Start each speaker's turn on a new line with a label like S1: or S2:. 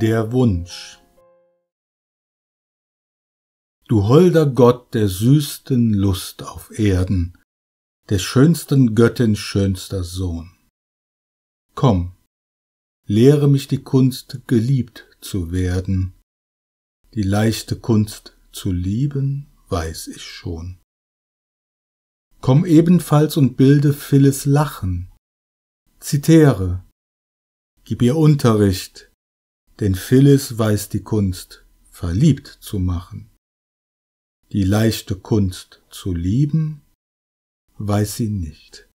S1: Der Wunsch Du holder Gott der süßsten Lust auf Erden, der schönsten Göttin schönster Sohn. Komm, lehre mich die Kunst, geliebt zu werden. Die leichte Kunst zu lieben, weiß ich schon. Komm ebenfalls und bilde Phyllis Lachen. Zitäre, gib ihr Unterricht, denn Phyllis weiß die Kunst, verliebt zu machen. Die leichte Kunst zu lieben, weiß sie nicht.